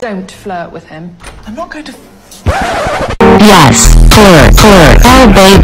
Don't flirt with him. I'm not going to. Yes, flirt, flirt. Oh baby,